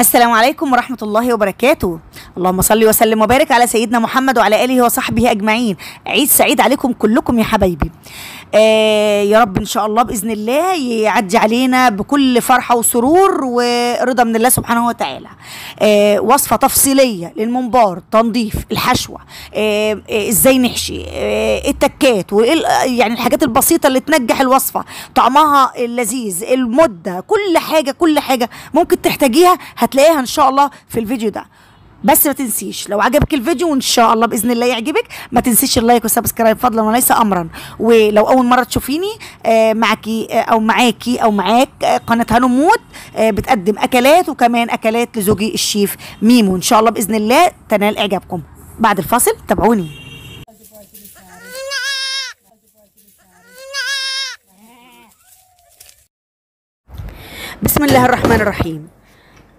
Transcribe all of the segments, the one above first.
السلام عليكم ورحمة الله وبركاته. اللهم صل وسلم وبارك على سيدنا محمد وعلى آله وصحبه أجمعين. عيد سعيد عليكم كلكم يا حبايبي. آه يا رب إن شاء الله بإذن الله يعدي علينا بكل فرحة وسرور ورضا من الله سبحانه وتعالى. آه وصفة تفصيلية للمنبار تنظيف الحشوة آه آه إزاي نحشي آه التكات يعني الحاجات البسيطة اللي تنجح الوصفة طعمها اللذيذ المدة كل حاجة كل حاجة ممكن تحتاجيها هتلاقيها إن شاء الله في الفيديو ده. بس ما تنسيش لو عجبك الفيديو وإن شاء الله بإذن الله يعجبك ما تنسيش ال like وال subscribe فضلا وليس امرا. ولو أول مرة تشوفيني آه معاكي آه أو معاكي أو معاك آه قناة هنموت بتقدم أكلات وكمان أكلات لزوجي الشيف ميمو. إن شاء الله بإذن الله تنال إعجابكم. بعد الفاصل تابعوني. بسم الله الرحمن الرحيم.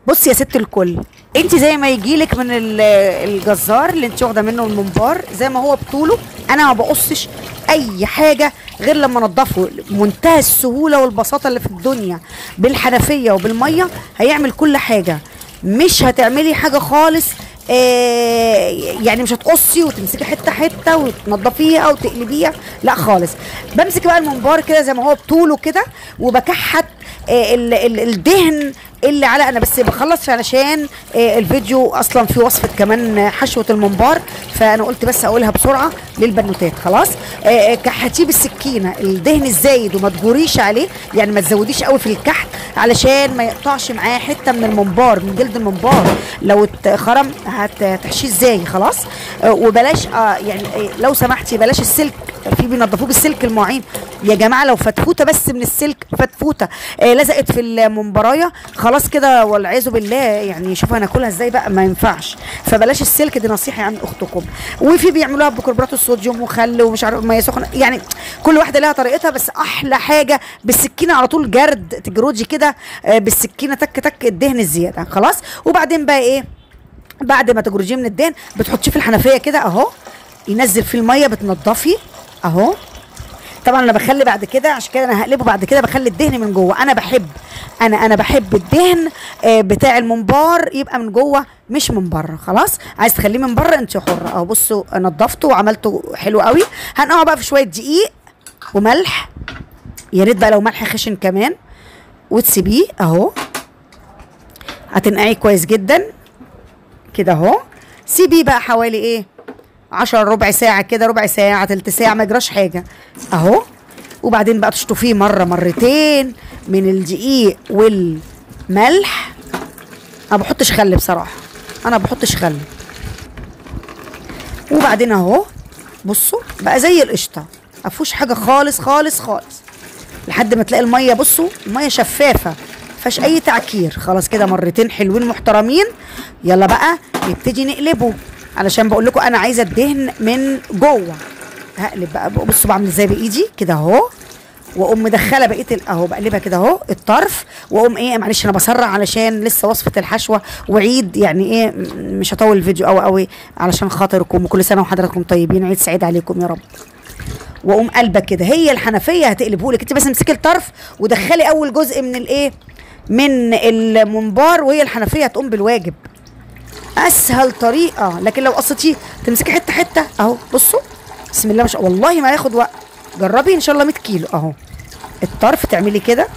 بصي يا ست الكل انت زي ما يجيلك من ال- الجزار اللي انت واخده منه المنبار زي ما هو بطوله أنا ما بقصش اي حاجة غير لما انضفه. منتهى السهوله والبساطه اللي في الدنيا بالحنفيه وبالميه هيعمل كل حاجة. مش هتعملي حاجة خالص آه يعني مش هتقصي وتمسكي حتة حتة وتنضفيها وتقلبيها لا خالص. بمسك بقى المنبار كده زي ما هو بطوله كده وبكحت آه ال- ال- الدهن اللي على أنا بس بخلص علشان آه الفيديو أصلا في وصفة كمان حشوة الممبار فأنا قلت بس أقولها بسرعة للبنوتات خلاص؟ آه، آه، كحتيه بالسكينه الدهن الزايد وما تجوريش عليه يعني ما تزوديش قوي في الكحت علشان ما يقطعش معاه حتة من الممبار من جلد الممبار. لو اتخرم هت- هتحشيه إزاي خلاص؟ وبلاش يعني لو سمحتي بلاش السلك في بينضفوه بالسلك المعين يا جماعة لو فتفوتة بس من السلك فتفوتة. آه لزقت في المنبرايه خلاص كده والعياذ بالله يعني شوفوا هناكلها إزاي بقى ما ينفعش. فبلاش السلك دي نصيحة عن اختكم وفي بيعملوها بكربونات الصوديوم وخل ومش عارف مية سخنة. يعني كل واحدة لها طريقتها بس أحلى حاجة بالسكينة على طول جرد تجردي كده آه بالسكينة تك تك الدهن الزيادة. خلاص؟ وبعدين بقى إيه؟ بعد ما تجرجيه من الدهن بتحطيه في الحنفية كده أهو ينزل فيه المية بتنضفي أهو. طبعا أنا بخلي بعد كده عشان كده أنا هقلبه بعد كده بخلي الدهن من جوه. أنا بحب أنا أنا بحب الدهن آه، بتاع الممبار يبقى من جوه مش من بره. خلاص؟ عايز تخليه من بره؟ أنت حرة. أهو بصوا نضفته وعملته حلو قوي. هنقع بقى في شوية دقيق وملح. يا ريت بقى لو ملح خشن كمان. وتسيبيه أهو. هتنقعيه كويس جدا. كده أهو. سيبيه بقى حوالي إيه؟ عشر ربع ساعة كده ربع ساعة تلت ساعة ما يجراش حاجة. أهو. وبعدين بقى تشطفيه مرة مرتين من الدقيق والملح. أنا ما بحطش خل بصراحة. أنا ما بحطش خل. وبعدين أهو بصوا بقى زي القشطة. ما فيهوش حاجة خالص خالص خالص. لحد ما تلاقي المية بصوا المية شفافة. فيهاش أي تعكير. خلاص كده مرتين حلوين محترمين. يلا بقى نبتدي نقلبه. علشان بقول لكم أنا عايزة الدهن من جوه. هقلب بقى. بصوا بعمل إزاي بإيدي كده أهو. وأقوم مدخلة بقية أهو بقلبها كده أهو الطرف. وأقوم إيه معلش أنا بسرع علشان لسه وصفة الحشوة. وعيد يعني إيه مش هطول الفيديو قوي قوي علشان خاطركم وكل سنة وحضراتكم طيبين. عيد سعيد عليكم يا رب. وأقوم قلبه كده. هي الحنفية هتقلبه لك انت بس امسكي الطرف ودخلي أول جزء من الإيه من المنبار وهي الحنفية هتقوم بالواجب. أسهل طريقة. لكن لو قصتيه تمسكي حتة حتة أهو بصوا. بسم الله ما شاء والله ما هياخد وقت. جربي إن شاء الله 100 كيلو أهو. الطرف تعملي كده.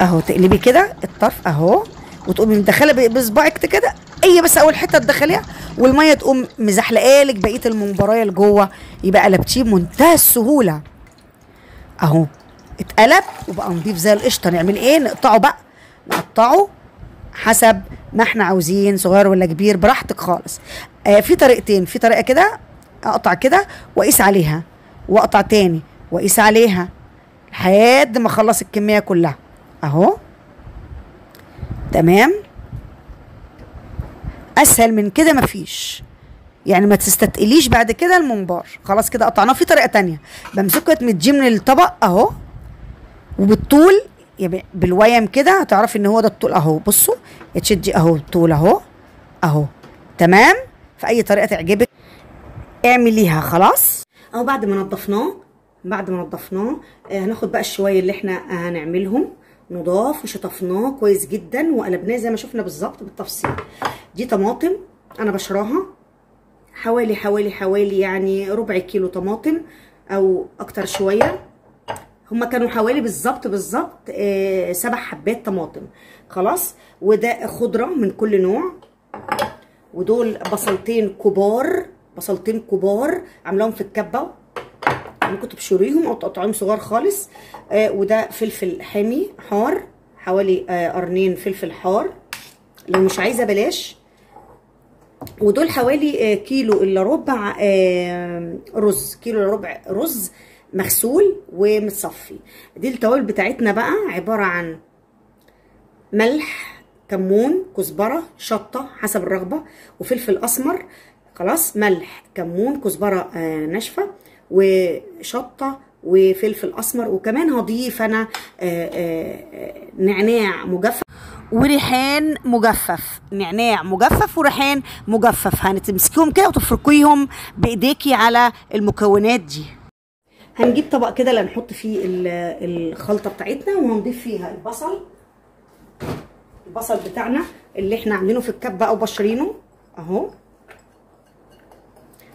أهو تقلبي كده الطرف أهو وتقومي مدخلة بصباعك كده. أي بس أول حتة تدخليها والمية تقوم مزحلقالك بقية المنبراية لجوه. يبقى قلبتيه بمنتهى السهولة. أهو اتقلب وبقى نضيف زي القشطة. نعمل إيه؟ نقطعه بقى. نقطعه. حسب ما إحنا عاوزين صغير ولا كبير براحتك خالص. آه في طريقتين في طريقة كده أقطع كده وأقيس عليها وأقطع تاني وأقيس عليها لحد ما أخلص الكمية كلها. أهو. تمام؟ أسهل من كده مفيش. يعني ما تستتقليش بعد كده الممبار. خلاص كده قطعناه. في طريقة تانية. بمسكة تمديه من الطبق أهو وبالطول يبقى بالويم كده هتعرفي إن هو ده الطول أهو. بصوا تشدي أهو الطول أهو أهو. تمام؟ في اي طريقة تعجبك اعمليها خلاص؟ أهو بعد ما نضفناه بعد ما نضفناه آه، هناخد بقى الشويه اللي إحنا هنعملهم. نضاف وشطفناه كويس جدا وقلبناه زي ما شفنا بالظبط بالتفصيل. دي طماطم أنا بشراها. حوالي حوالي حوالي يعني ربع كيلو طماطم أو أكتر شوية. هما كانوا حوالي بالظبط بالظبط آه سبع حبات طماطم. خلاص؟ وده خضرة من كل نوع. ودول بصلتين كبار بصلتين كبار عاملاهم في الكبة. ممكن تبشريهم أو تقطعيهم صغار خالص. آه وده فلفل حامي حار حوالي آه قرنين فلفل حار. لو مش عايزة بلاش. ودول حوالي كيلو إلا ربع رز كيلو إلا ربع رز. مغسول ومتصفي. دي التوابل بتاعتنا بقى عبارة عن ملح كمون كزبرة شطة حسب الرغبة وفلفل أسمر. خلاص ملح كمون كزبرة آه ناشفة وشطة وفلفل أسمر وكمان هضيف أنا آآ آآ نعناع مجفف. وريحان مجفف. نعناع مجفف وريحان مجفف. هتمسكيهم كده وتفركيهم بإيديكي على المكونات دي. هنجيب طبق كده اللي هنحط فيه الخلطة بتاعتنا وهنضيف فيها البصل. البصل بتاعنا اللي إحنا عاملينه في الكبه أو بشرينه اهو.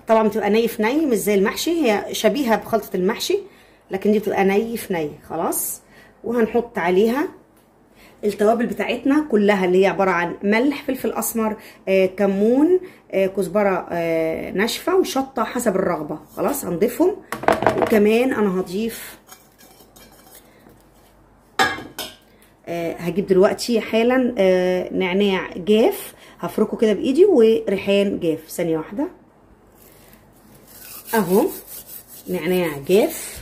طبعا بتبقى ني في ني مش زي المحشي. هي شبيهة بخلطة المحشي لكن دي بتبقى ني في ني. خلاص. وهنحط عليها التوابل بتاعتنا كلها اللي هي عبارة عن ملح فلفل أسمر آه كمون آه كزبرة آه ناشفة وشطة حسب الرغبة. خلاص هنضيفهم. وكمان أنا هضيف آه هجيب دلوقتي حالا آه نعناع جاف هفركه كده بإيدي وريحان جاف. ثانية واحدة. أهو نعناع جاف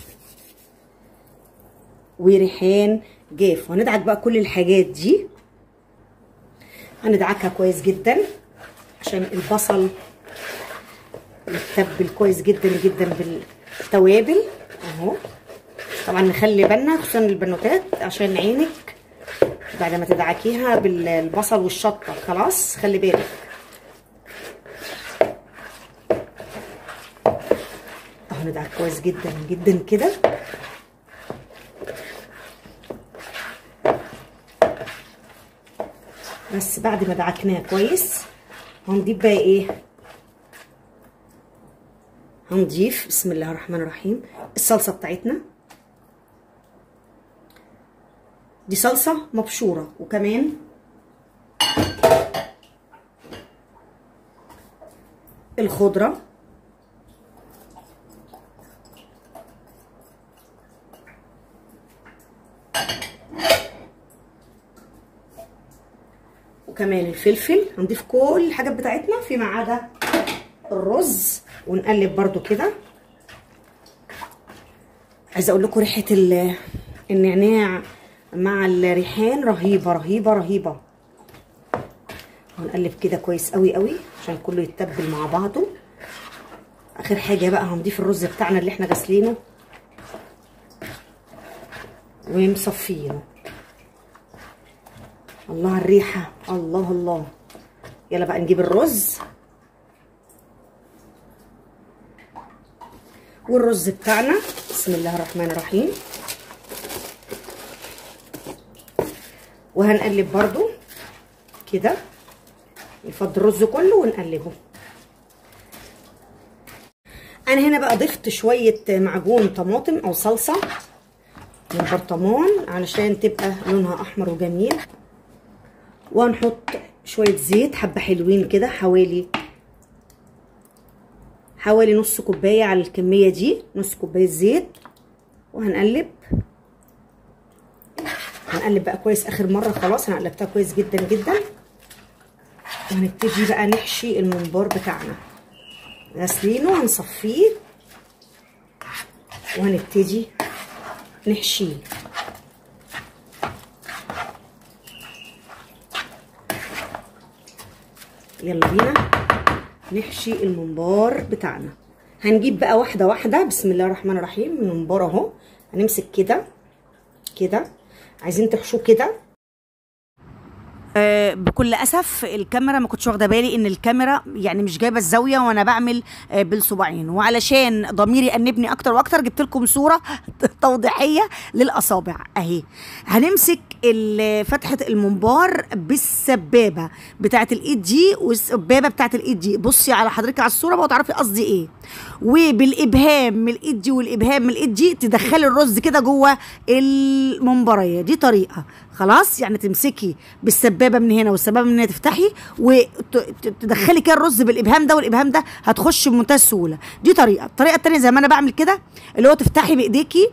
وريحان جاف. وهندعك بقى كل الحاجات دي. هندعكها كويس جدا عشان البصل يتبل كويس جدا جدا بالتوابل أهو. طبعا نخلي بالنا خصوصا البنوتات عشان عينك بعد ما تدعكيها بالبصل والشطة. خلاص خلي بالك. أهو ندعك كويس جدا جدا كده. بس بعد ما دعكناه كويس هنضيف بقى إيه؟ هنضيف بسم الله الرحمن الرحيم. الصلصة بتاعتنا. دي صلصة مبشورة. وكمان الخضرة. وكمان الفلفل. هنضيف كل الحاجات بتاعتنا فيما عدا الرز. ونقلب برده كده. عايزة أقول لكم ريحة النعناع مع الريحان رهيبة رهيبة رهيبة. هنقلب كده كويس قوي قوي عشان كله يتبل مع بعضه. آخر حاجة بقى هنضيف الرز بتاعنا اللي إحنا غاسلينه. ومصفينه. الله الريحة. الله الله. يلا بقى نجيب الرز. والرز بتاعنا. بسم الله الرحمن الرحيم. وهنقلب برضو كده نفضي الرز كله ونقلبه. أنا هنا بقى ضفت شوية معجون طماطم أو صلصة من برطمان علشان تبقى لونها أحمر وجميل. وهنحط شوية زيت حبة حلوين كده حوالي حوالي نص كوباية على الكمية دي نص كوباية زيت. وهنقلب. هنقلب بقى كويس آخر مرة خلاص أنا قلبتها كويس جدا جدا. وهنبتدي بقى نحشي الممبار بتاعنا. غاسلينه هنصفيه. وهنبتدي نحشيه. يلا بينا. نحشي الممبار بتاعنا. هنجيب بقى واحدة واحدة. بسم الله الرحمن الرحيم. الممبار اهو. هنمسك كده. كده. عايزين تحشوه كده. آه، بكل أسف الكاميرا ما كنتش واخدة بالي إن الكاميرا يعني مش جايبة الزاوية وأنا بعمل آه، بالصباعين. وعلشان ضميري يأنبني أكتر وأكتر جبت لكم صورة توضيحية للأصابع. أهي. هنمسك فتحة المنبار بالسبابة بتاعة الإيد دي والسبابة بتاعة الإيد دي. بصي على حضرتك على الصورة بقى تعرفي قصدي إيه. وبالإبهام من الإيد دي والإبهام من الإيد دي تدخلي الرز كده جوه المنبريه دي طريقة. خلاص يعني تمسكي بالسبابة من هنا والسبابة من هنا تفتحي وتدخلي كده الرز بالإبهام ده والإبهام ده هتخش بمنتهى السهولة. دي طريقة. الطريقة التانية زي ما أنا بعمل كده اللي هو تفتحي بإيديكي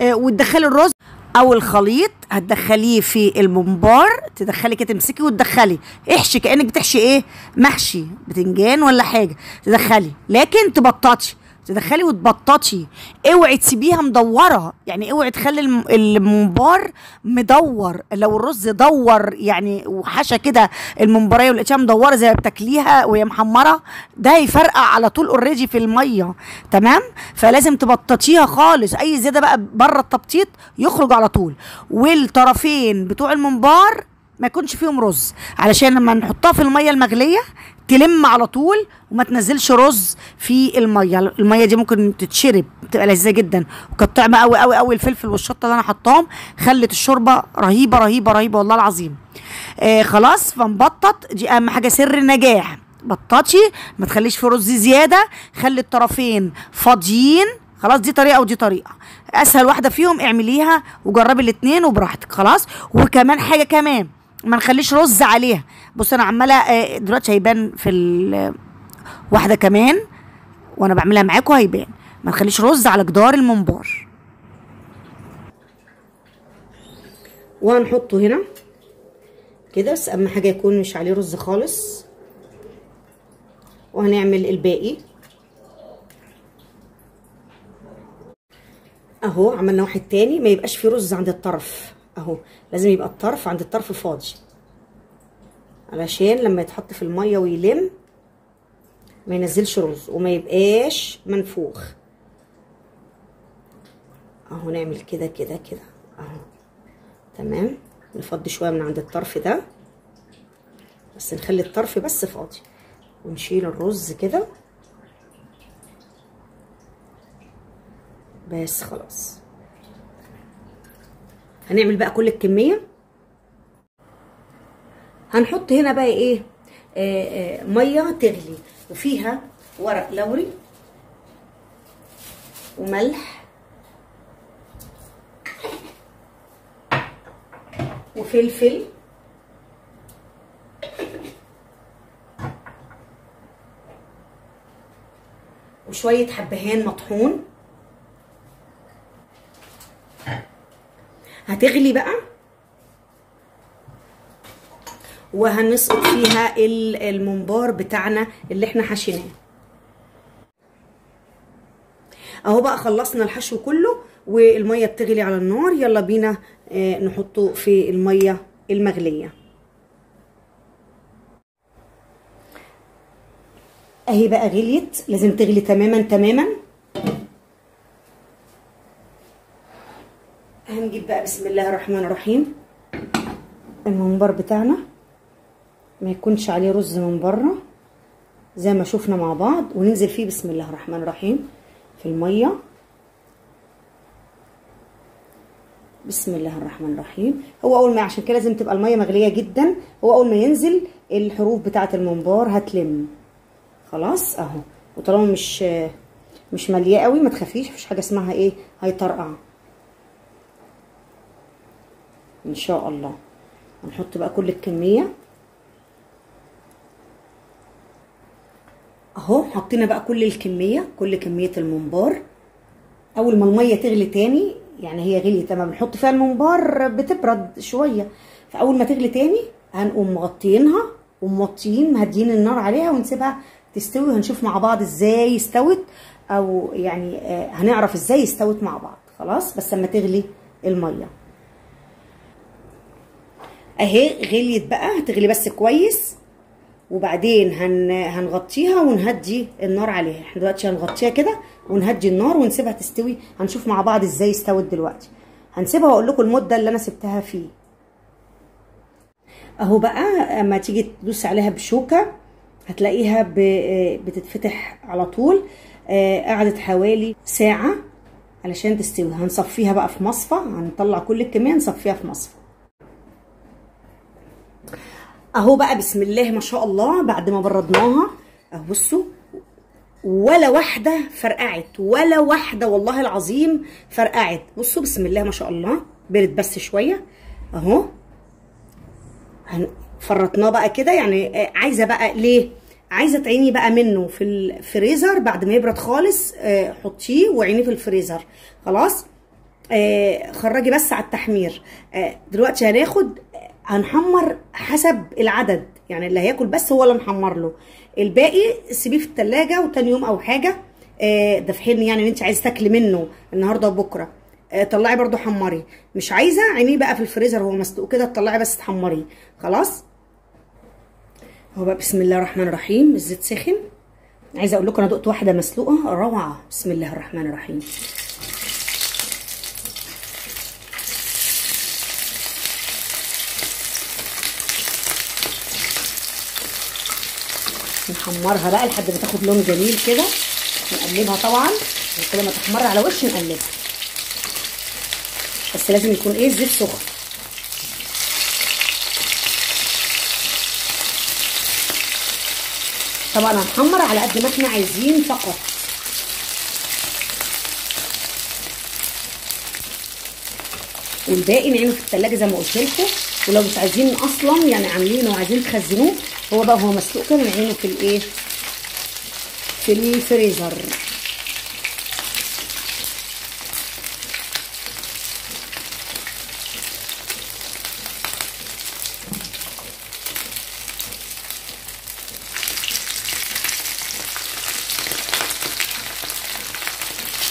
آه، وتدخلي الرز. أو الخليط هتدخليه في الممبار تدخلي كده تمسكي وتدخلي. احشي كأنك بتحشي إيه؟ محشي بتنجان ولا حاجة. تدخلي. لكن تبططي. تدخلي وتبططي. اوعي تسيبيها مدورة. يعني اوعي تخلي الم- الممبار مدور. لو الرز دور يعني وحشى كده الممباريه ولقيتيها مدورة زي ما بتاكليها وهي محمرة ده هيفرقع على طول اوريدي في المية. تمام؟ فلازم تبططيها خالص. أي زيادة بقى بره التبطيط يخرج على طول. والطرفين بتوع الممبار ما يكونش فيهم رز. علشان لما نحطها في المية المغلية تلم على طول وما تنزلش رز في المية. المية دي ممكن تتشرب تبقى لذيذة جدا. وكانت طعمه قوي قوي قوي. الفلفل والشطة اللي أنا حطاهم خلت الشوربة رهيبة رهيبة رهيبة والله العظيم. آه خلاص فنبطط. دي أهم حاجة سر النجاح. بططي ما تخليش في رز زيادة. خلي الطرفين فاضيين. خلاص دي طريقة ودي طريقة. أسهل واحدة فيهم اعمليها وجربي الاثنين وبراحتك. خلاص؟ وكمان حاجة كمان. ما نخليش رز عليها. بص أنا عمالة آه، دلوقتي هيبان في ال- واحدة كمان وأنا بعملها معاكم هيبان. ما نخليش رز على جدار الممبار. وهنحطه هنا كده بس أهم حاجة يكون مش عليه رز خالص. وهنعمل الباقي. أهو عملنا واحد تاني ما يبقاش فيه رز عند الطرف. أهو لازم يبقى الطرف عند الطرف فاضي علشان لما يتحط في المية ويلم ما ينزلش رز وما يبقاش منفوخ. أهو نعمل كده كده كده. أهو. تمام؟ نفضي شوية من عند الطرف ده. بس نخلي الطرف بس فاضي. ونشيل الرز كده. بس خلاص. هنعمل بقى كل الكمية. هنحط هنا بقى إيه؟ آه آه مية تغلي وفيها ورق لوري وملح وفلفل. وشوية حبهان مطحون. هتغلي بقى. وهنسقط فيها ال- الممبار بتاعنا اللي إحنا حشيناه. اهو بقى خلصنا الحشو كله والمية بتغلي على النار. يلا بينا آه، نحطه في المية المغلية. اهي بقى غليت لازم تغلي تماما تماما. هنجيب بقى بسم الله الرحمن الرحيم. الممبار بتاعنا ما يكونش عليه رز من بره زي ما شفنا مع بعض وننزل فيه بسم الله الرحمن الرحيم في المية. بسم الله الرحمن الرحيم. هو أول ما عشان كده لازم تبقى المية مغلية جدا. هو أول ما ينزل الحروف بتاعة الممبار هتلم. خلاص أهو. وطالما مش مش ملياه قوي ما تخافيش مفيش حاجة اسمها إيه هيطرقع. إن شاء الله. هنحط بقى كل الكمية. أهو حطينا بقى كل الكمية كل كمية الممبار. أول ما المية تغلي تاني يعني هي غليت لما بنحط فيها الممبار بتبرد شوية. فأول ما تغلي تاني هنقوم مغطيينها وموطيين مهديين النار عليها ونسيبها تستوي وهنشوف مع بعض إزاي استوت أو يعني آه هنعرف إزاي استوت مع بعض. خلاص؟ بس لما تغلي المية. اهي غليت بقى هتغلي بس كويس وبعدين هن... هنغطيها ونهدي النار عليها. إحنا دلوقتي هنغطيها كده ونهدي النار ونسيبها تستوي. هنشوف مع بعض إزاي استوت دلوقتي. هنسيبها واقول لكم المدة اللي أنا سبتها فيه. اهو بقى اما تيجي تدوس عليها بشوكة هتلاقيها بتتفتح على طول. آه، قعدت حوالي ساعة علشان تستوي. هنصفيها بقى في مصفى هنطلع كل الكمية نصفيها في مصفى. اهو بقى بسم الله ما شاء الله بعد ما بردناها. اهو بصوا ولا واحدة فرقعت ولا واحدة والله العظيم فرقعت. بصوا بسم الله ما شاء الله برد بس شوية. اهو فرطناه بقى كده. يعني آه، عايزة بقى ليه؟ عايزة تعيني بقى منه في الفريزر بعد ما يبرد خالص آه، حطيه وعينيه في الفريزر. خلاص؟ آه، خرجي بس على التحمير. دلوقتي هناخد هنحمر حسب العدد يعني اللي هياكل بس هو اللي نحمر له. الباقي سيبيه في التلاجة وتاني يوم أو حاجة آه، ده في حين يعني ان أنت عايز تاكلي منه النهارده وبكرة. آه، طلعي برضو حمري. مش عايزة عينيه بقى في الفريزر وهو مسلوق كده تطلعي بس تحمريه خلاص؟ هو بقى بسم الله الرحمن الرحيم. الزيت سخن عايزة أقول لكم أنا دقت واحدة مسلوقة روعة. بسم الله الرحمن الرحيم. نحمرها بقى لحد ما تاخد لون جميل كده. نقلبها طبعا. كل ما تحمر على وش نقلبها. بس لازم يكون إيه؟ الزيت سخن. طبعا هنحمر على قد ما إحنا عايزين فقط. والباقي نعينه في التلاجة زي ما قلت لكم. ولو مش عايزين أصلا يعني عاملينه وعايزين تخزنوه هو بقى هو مسلوق كده نعينه في الإيه؟ في الفريزر.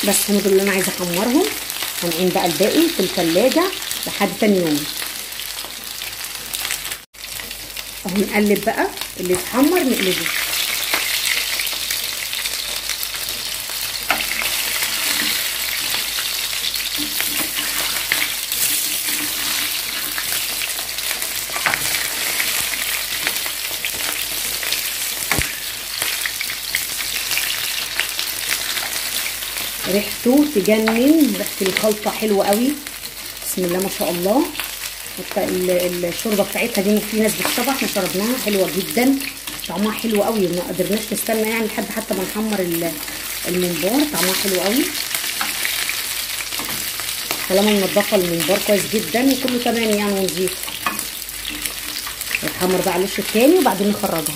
بس هم دول اللي أنا عايزة أحمرهم هنعين بقى الباقي في التلاجة لحد تاني يوم. اهو نقلب بقى اللي اتحمر نقلبه. ريحته تجنن ريحة الخلطة حلوة قوي. بسم الله ما شاء الله. الشوربة بتاعتها دي في ناس بتشربها إحنا شربناها حلوة جدا طعمها حلو قوي ما قدرناش نستنى يعني لحد حتى ما نحمر ال- الممبار طعمها حلو قوي. طالما منضفة الممبار كويس جدا وكله تمام يعني ونظيف. نحمر بقى على الوش التاني وبعدين نخرجها.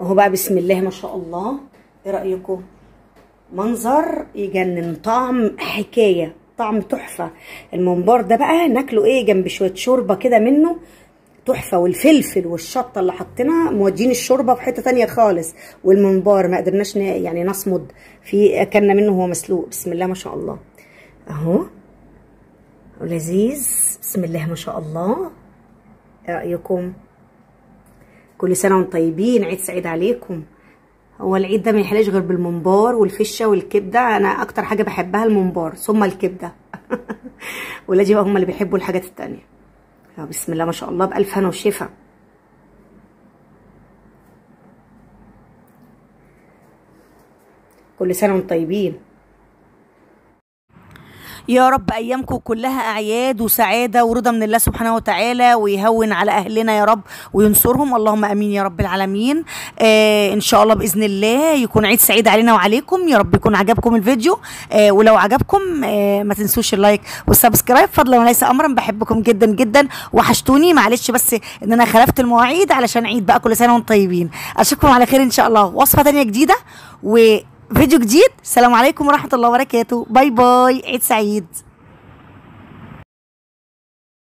اهو بقى بسم الله ما شاء الله. إيه رأيكم؟ منظر يجنن طعم حكاية طعم تحفة. الممبار ده بقى ناكله إيه جنب شوية شوربة كده منه تحفة. والفلفل والشطة اللي حطيناها مودين الشوربة في حتة تانية خالص. والممبار ما قدرناش يعني نصمد في أكلنا منه وهو مسلوق. بسم الله ما شاء الله. أهو لذيذ. بسم الله ما شاء الله. إيه رأيكم؟ كل سنة وأنتم طيبين. عيد سعيد عليكم. هو العيد ده ما يحلاش غير بالممبار والفشة والكبدة. أنا أكتر حاجة بحبها الممبار ثم الكبدة. ولادي بقى هم اللي بيحبوا الحاجات التانية. بسم الله ما شاء الله بألف هنا وشفا. كل سنة وأنتم طيبين. يا رب أيامكم كلها أعياد وسعادة ورضا من الله سبحانه وتعالى ويهون على أهلنا يا رب وينصرهم. اللهم آمين يا رب العالمين. آه إن شاء الله بإذن الله يكون عيد سعيد علينا وعليكم. يا رب يكون عجبكم الفيديو. آه ولو عجبكم آه ما تنسوش ال like وال subscribe. فضلا وليس امرا بحبكم جدا جدا. وحشتوني معلش بس إن أنا خلفت المواعيد علشان عيد بقى كل سنة وأنتم طيبين. أشوفكم على خير إن شاء الله. وصفة تانية جديدة و فيديو جديد؟ السلام عليكم ورحمة الله وبركاته. باي باي. عيد سعيد.